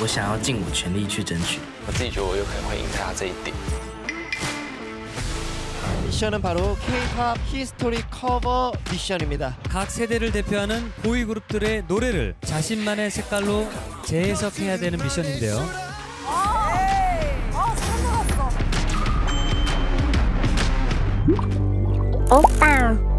我想要尽我全力去争取。我自己觉得我有可能会赢在他这一点。 미션은 바로 K-pop history 커버 미션입니다. 각 세대를 대표하는 보이 그룹들의 노래를 자신만의 색깔로 재해석해야 되는 미션인데요. 오빠